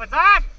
What's that?